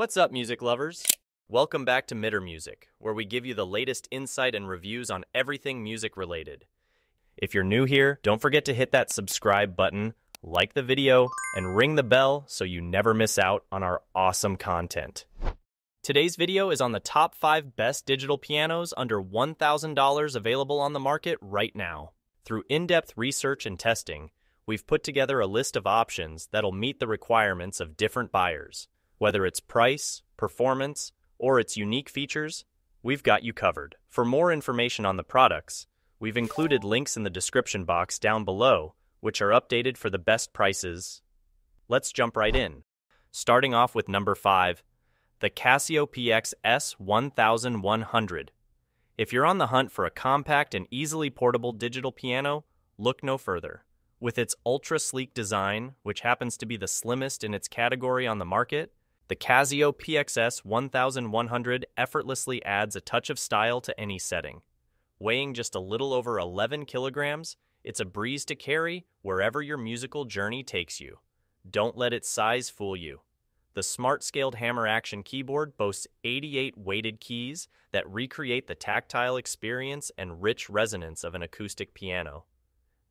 What's up, music lovers? Welcome back to Midder Music, where we give you the latest insight and reviews on everything music related. If you're new here, don't forget to hit that subscribe button, like the video, and ring the bell so you never miss out on our awesome content. Today's video is on the top 5 best digital pianos under $1,000 available on the market right now. Through in-depth research and testing, we've put together a list of options that'll meet the requirements of different buyers. Whether it's price, performance, or its unique features, we've got you covered. For more information on the products, we've included links in the description box down below, which are updated for the best prices. Let's jump right in. Starting off with number 5, the Casio PX S1100. If you're on the hunt for a compact and easily portable digital piano, look no further. With its ultra sleek design, which happens to be the slimmest in its category on the market, the Casio PXS 1100 effortlessly adds a touch of style to any setting. Weighing just a little over 11 kilograms, it's a breeze to carry wherever your musical journey takes you. Don't let its size fool you. The smart scaled hammer action keyboard boasts 88 weighted keys that recreate the tactile experience and rich resonance of an acoustic piano.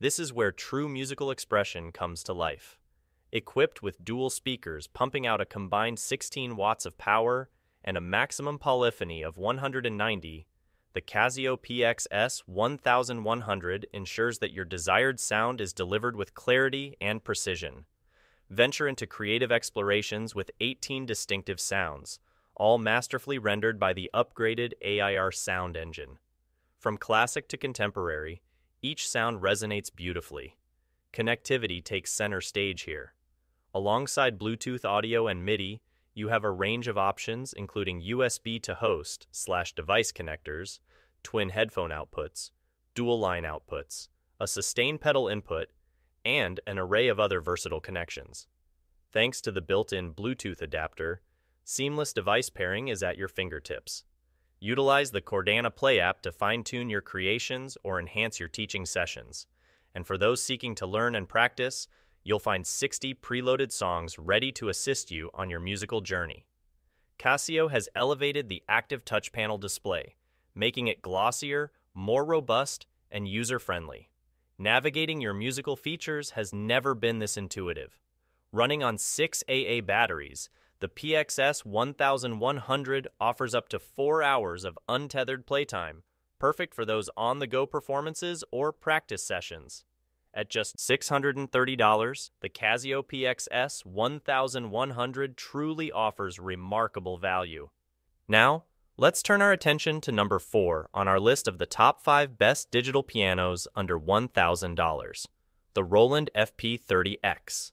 This is where true musical expression comes to life. Equipped with dual speakers pumping out a combined 16 watts of power and a maximum polyphony of 190, the Casio PXS 1100 ensures that your desired sound is delivered with clarity and precision. Venture into creative explorations with 18 distinctive sounds, all masterfully rendered by the upgraded AIR sound engine. From classic to contemporary, each sound resonates beautifully. Connectivity takes center stage here. Alongside Bluetooth audio and MIDI, you have a range of options including USB to host slash device connectors, twin headphone outputs, dual line outputs, a sustain pedal input, and an array of other versatile connections. Thanks to the built-in Bluetooth adapter, seamless device pairing is at your fingertips. Utilize the Chordana Play app to fine-tune your creations or enhance your teaching sessions. And for those seeking to learn and practice, you'll find 60 preloaded songs ready to assist you on your musical journey. Casio has elevated the active touch panel display, making it glossier, more robust, and user-friendly. Navigating your musical features has never been this intuitive. Running on 6 AA batteries, the PXS 1100 offers up to 4 hours of untethered playtime, perfect for those on-the-go performances or practice sessions. At just $630, the Casio PXS 1100 truly offers remarkable value. Now, let's turn our attention to number 4 on our list of the top 5 best digital pianos under $1,000, the Roland FP30X.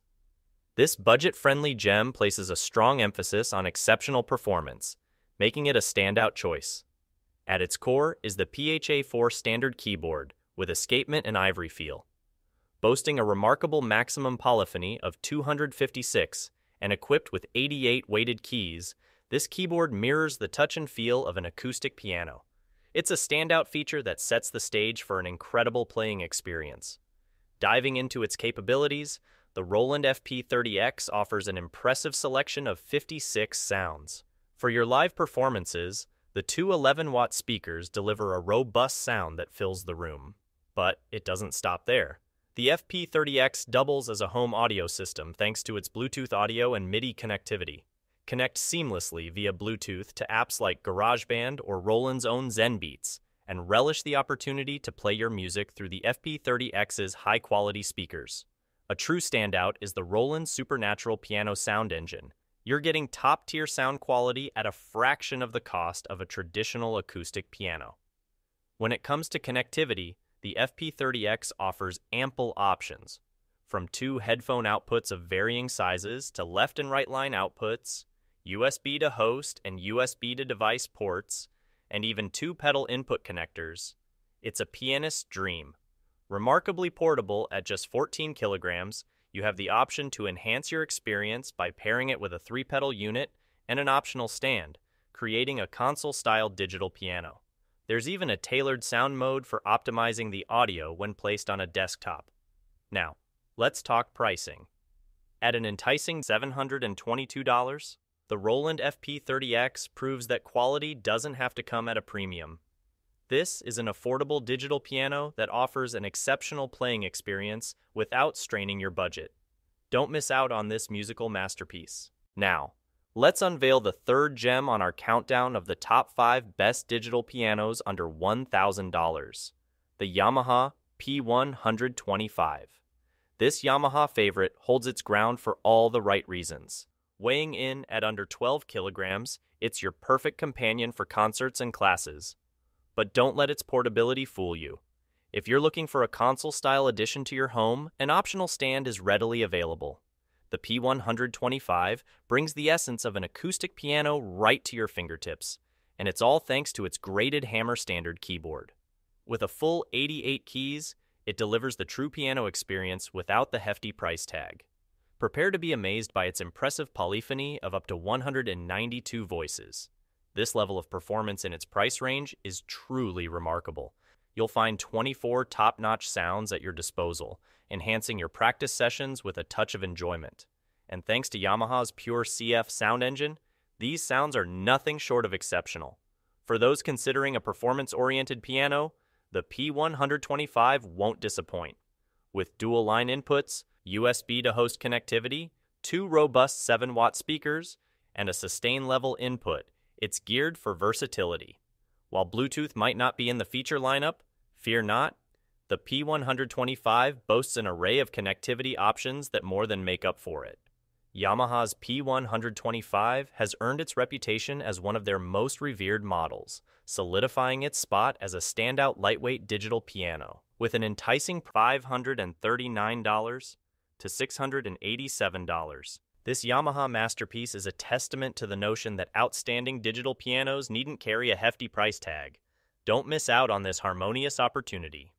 This budget-friendly gem places a strong emphasis on exceptional performance, making it a standout choice. At its core is the PHA-4 standard keyboard with escapement and ivory feel boasting a remarkable maximum polyphony of 256 and equipped with 88 weighted keys, this keyboard mirrors the touch and feel of an acoustic piano. It's a standout feature that sets the stage for an incredible playing experience. Diving into its capabilities, the Roland FP30X offers an impressive selection of 56 sounds. For your live performances, the two 11 watt speakers deliver a robust sound that fills the room. But it doesn't stop there. The FP30X doubles as a home audio system thanks to its Bluetooth audio and MIDI connectivity. Connect seamlessly via Bluetooth to apps like GarageBand or Roland's own Zenbeats, and relish the opportunity to play your music through the FP30X's high-quality speakers. A true standout is the Roland Supernatural Piano Sound Engine. You're getting top-tier sound quality at a fraction of the cost of a traditional acoustic piano. When it comes to connectivity, the FP30X offers ample options, from two headphone outputs of varying sizes to left and right line outputs, USB to host and USB to device ports, and even two pedal input connectors. It's a pianist's dream. Remarkably portable at just 14 kilograms, you have the option to enhance your experience by pairing it with a three pedal unit and an optional stand, creating a console style digital piano. There's even a tailored sound mode for optimizing the audio when placed on a desktop. Now, let's talk pricing. At an enticing $722, The Roland FP30X proves that quality doesn't have to come at a premium. This is an affordable digital piano that offers an exceptional playing experience without straining your budget. Don't miss out on this musical masterpiece. Now, let's unveil the third gem on our countdown of the top five best digital pianos under $1,000 the Yamaha P125. This Yamaha favorite holds its ground for all the right reasons. Weighing in at under 12 kilograms, it's your perfect companion for concerts and classes. But don't let its portability fool you. If you're looking for a console style addition to your home, an optional stand is readily available. The P125 brings the essence of an acoustic piano right to your fingertips, and it's all thanks to its graded hammer standard keyboard. With a full 88 keys, it delivers the true piano experience without the hefty price tag. Prepare to be amazed by its impressive polyphony of up to 192 voices. This level of performance in its price range is truly remarkable. You'll find 24 top notch sounds at your disposal, enhancing your practice sessions with a touch of enjoyment. And thanks to Yamaha's Pure CF sound engine, these sounds are nothing short of exceptional. For those considering a performance oriented piano, the P125 won't disappoint. With dual line inputs, USB to host connectivity, two robust 7 watt speakers, and a sustain level input, it's geared for versatility. While Bluetooth might not be in the feature lineup, fear not. The P125 boasts an array of connectivity options that more than make up for it. Yamaha's P125 has earned its reputation as one of their most revered models, solidifying its spot as a standout lightweight digital piano. With an enticing $539 to $687, this Yamaha masterpiece is a testament to the notion that outstanding digital pianos needn't carry a hefty price tag. Don't miss out on this harmonious opportunity.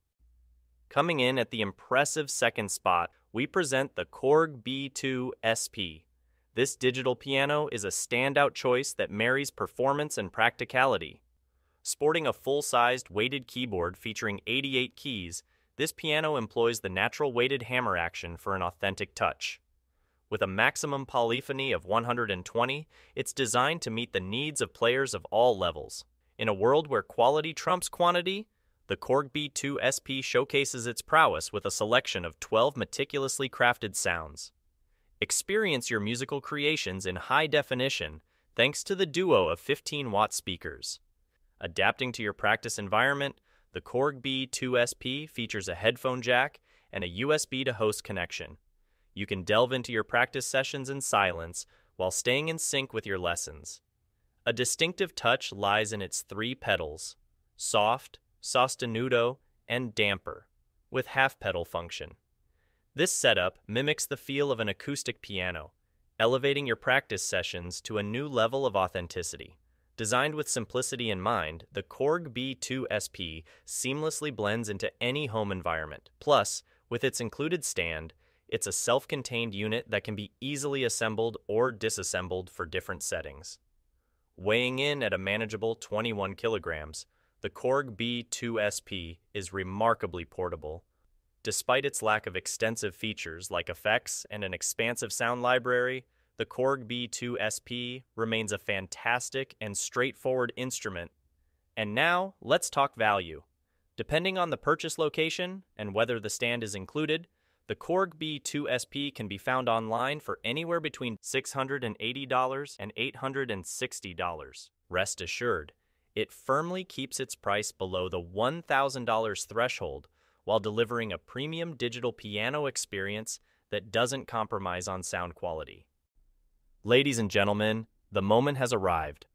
Coming in at the impressive second spot we present the Korg B2 SP. This digital piano is a standout choice that marries performance and practicality. Sporting a full sized weighted keyboard featuring 88 keys, this piano employs the natural weighted hammer action for an authentic touch. With a maximum polyphony of 120, it's designed to meet the needs of players of all levels. In a world where quality trumps quantity, the Korg B2 SP showcases its prowess with a selection of 12 meticulously crafted sounds. Experience your musical creations in high definition thanks to the duo of 15 watt speakers. Adapting to your practice environment, the Korg B2 SP features a headphone jack and a USB to host connection. You can delve into your practice sessions in silence while staying in sync with your lessons. A distinctive touch lies in its three pedals soft, sostenuto, and damper, with half pedal function. This setup mimics the feel of an acoustic piano, elevating your practice sessions to a new level of authenticity. Designed with simplicity in mind, the Korg B2 SP seamlessly blends into any home environment. Plus, with its included stand, it's a self contained unit that can be easily assembled or disassembled for different settings. Weighing in at a manageable 21 kilograms, the Korg B2SP is remarkably portable. Despite its lack of extensive features like effects and an expansive sound library, the Korg B2SP remains a fantastic and straightforward instrument. And now, let's talk value. Depending on the purchase location and whether the stand is included, the Korg B2SP can be found online for anywhere between $680 and $860. Rest assured, it firmly keeps its price below the $1,000 threshold while delivering a premium digital piano experience that doesn't compromise on sound quality. Ladies and gentlemen, the moment has arrived.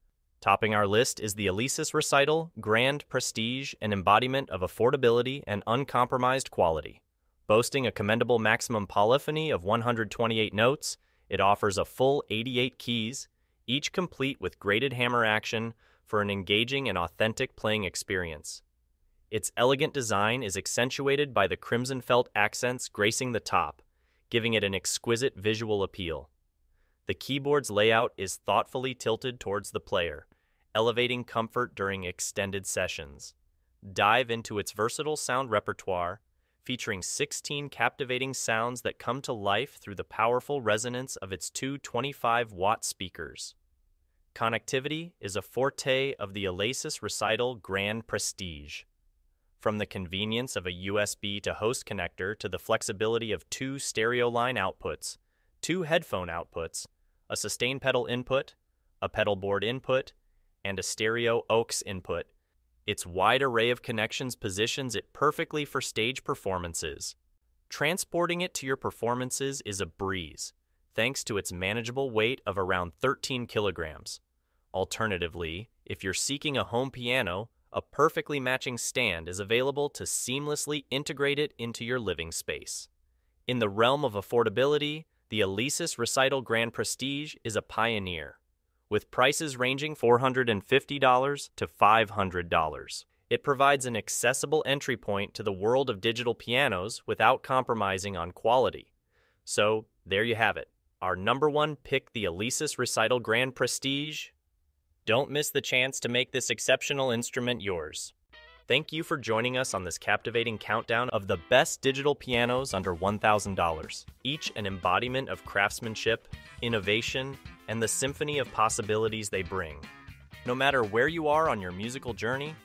Topping our list is the Alesis Recital Grand Prestige, and embodiment of affordability and uncompromised quality. Boasting a commendable maximum polyphony of 128 notes, it offers a full 88 keys, each complete with graded hammer action, for an engaging and authentic playing experience. Its elegant design is accentuated by the crimson felt accents gracing the top, giving it an exquisite visual appeal. The keyboard's layout is thoughtfully tilted towards the player, elevating comfort during extended sessions. Dive into its versatile sound repertoire, featuring 16 captivating sounds that come to life through the powerful resonance of its two 25 watt speakers. connectivity is a forte of the Alesis Recital Grand Prestige. From the convenience of a USB to host connector to the flexibility of two stereo line outputs, two headphone outputs, a sustain pedal input, a pedal board input, and a stereo aux input, its wide array of connections positions it perfectly for stage performances. Transporting it to your performances is a breeze, thanks to its manageable weight of around 13 kilograms. Alternatively, if you're seeking a home piano, a perfectly matching stand is available to seamlessly integrate it into your living space. In the realm of affordability, the Alesis Recital Grand Prestige is a pioneer, with prices ranging $450 to $500. It provides an accessible entry point to the world of digital pianos without compromising on quality. So, there you have it. Our number one pick, the Alesis Recital Grand Prestige, don't miss the chance to make this exceptional instrument yours. Thank you for joining us on this captivating countdown of the best digital pianos under $1,000, each an embodiment of craftsmanship, innovation, and the symphony of possibilities they bring. No matter where you are on your musical journey,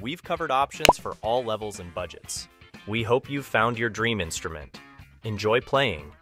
we've covered options for all levels and budgets. We hope you've found your dream instrument. Enjoy playing